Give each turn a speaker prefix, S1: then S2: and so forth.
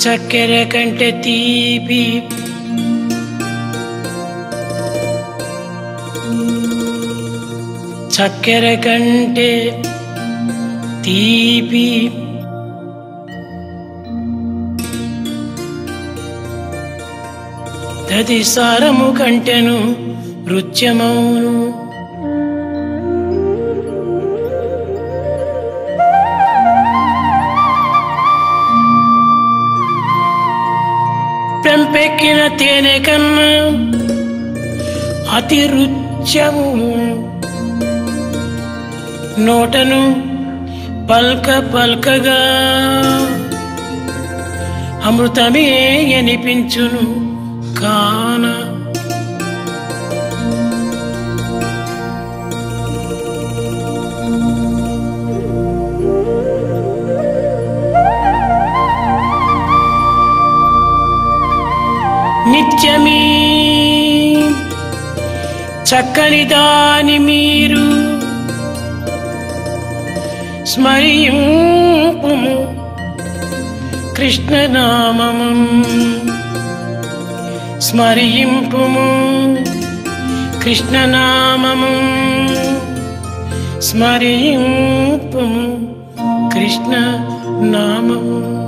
S1: చక్కెర కంటే తీపి. చక్కెర కంటే తీపి. దది సారము కంటెను నృత్యమౌను. పెంపెక్కిన తేనె కన్నా అతి రుచ్యము. నోటను పల్క పల్కగా అమృతమే అనిపించును కాన నిత్యమీ. చక్కని దాని మీరు స్మరింపుము కృష్ణనామము. స్మరింపుము కృష్ణనామము. స్మరింపుము కృష్ణ నామము